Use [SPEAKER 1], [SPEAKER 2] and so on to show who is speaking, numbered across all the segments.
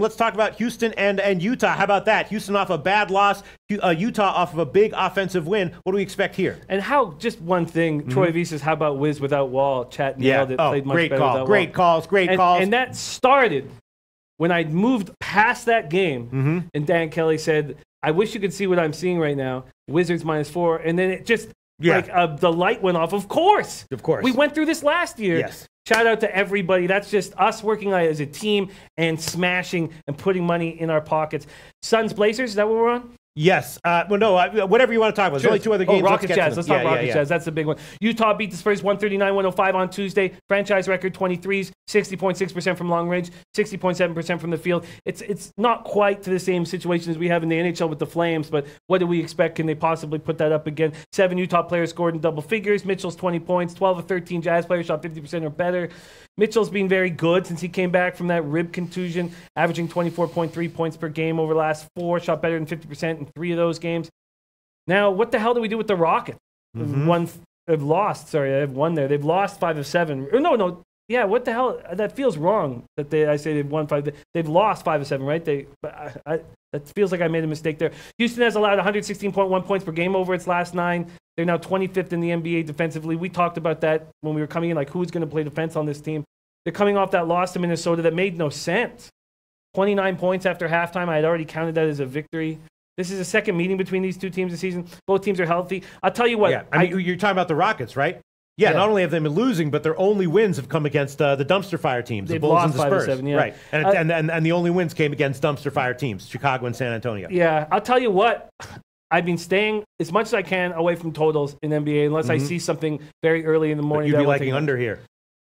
[SPEAKER 1] Let's talk about Houston and, and Utah. How about that? Houston off a bad loss, uh, Utah off of a big offensive win. What do we expect here?
[SPEAKER 2] And how, just one thing, mm-hmm. Troy V says, how about Wiz without Wall? Chat nailed
[SPEAKER 1] yeah.
[SPEAKER 2] it.
[SPEAKER 1] Oh,
[SPEAKER 2] played much
[SPEAKER 1] great
[SPEAKER 2] better
[SPEAKER 1] call. Great
[SPEAKER 2] Wall.
[SPEAKER 1] calls. Great
[SPEAKER 2] and,
[SPEAKER 1] calls.
[SPEAKER 2] And that started when I moved past that game,
[SPEAKER 1] mm-hmm.
[SPEAKER 2] and Dan Kelly said, I wish you could see what I'm seeing right now. Wizards minus four. And then it just, yeah. like, uh, the light went off. Of course.
[SPEAKER 1] Of course.
[SPEAKER 2] We went through this last year.
[SPEAKER 1] Yes.
[SPEAKER 2] Shout out to everybody. That's just us working as a team and smashing and putting money in our pockets. Suns Blazers, is that what we're on?
[SPEAKER 1] Yes. Uh, well, no, uh, whatever you want to talk about. There's only two other games.
[SPEAKER 2] Oh, Rockets
[SPEAKER 1] Let's
[SPEAKER 2] Jazz. Let's talk
[SPEAKER 1] yeah, yeah.
[SPEAKER 2] Jazz. That's the big one. Utah beat the Spurs 139 105 on Tuesday. Franchise record 23s, 60.6% from long range, 60.7% from the field. It's it's not quite to the same situation as we have in the NHL with the Flames, but what do we expect? Can they possibly put that up again? Seven Utah players scored in double figures. Mitchell's 20 points. 12 of 13 Jazz players shot 50% or better. Mitchell's been very good since he came back from that rib contusion, averaging 24.3 points per game over the last four, shot better than 50% in three of those games. Now, what the hell do we do with the Rockets?
[SPEAKER 1] Mm-hmm.
[SPEAKER 2] One, they've lost. Sorry, they've won there. They've lost five of seven. Or no, no. Yeah, what the hell? That feels wrong. That they, I say they've won five. They've lost five of seven, right? They, I, I, that feels like I made a mistake there. Houston has allowed 116.1 points per game over its last nine. They're now 25th in the NBA defensively. We talked about that when we were coming in, like who's going to play defense on this team. They're coming off that loss to Minnesota that made no sense. 29 points after halftime. I had already counted that as a victory. This is a second meeting between these two teams this season. Both teams are healthy. I'll tell you what.
[SPEAKER 1] Yeah, I mean, I, you're talking about the Rockets, right? Yeah, yeah, not only have they been losing, but their only wins have come against uh, the dumpster fire teams, the Bulls and the Spurs.
[SPEAKER 2] Seven, yeah.
[SPEAKER 1] Right, and, uh, and, and, and the only wins came against dumpster fire teams, Chicago and San Antonio.
[SPEAKER 2] Yeah, I'll tell you what. I've been staying as much as I can away from totals in NBA unless mm-hmm. I see something very early in the morning.
[SPEAKER 1] But you'd be liking under here.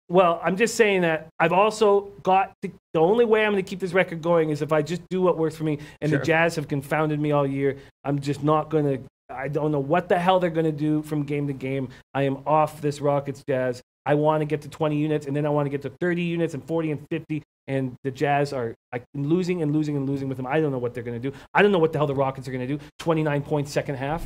[SPEAKER 2] Well, I'm just saying that I've also got to, the only way I'm going to keep this record going is if I just do what works for me. And sure. the Jazz have confounded me all year. I'm just not going to. I don't know what the hell they're going to do from game to game. I am off this Rockets Jazz. I want to get to 20 units, and then I want to get to 30 units and 40 and 50. And the Jazz are like, losing and losing and losing with them. I don't know what they're going to do. I don't know what the hell the Rockets are going to do. 29 points second half.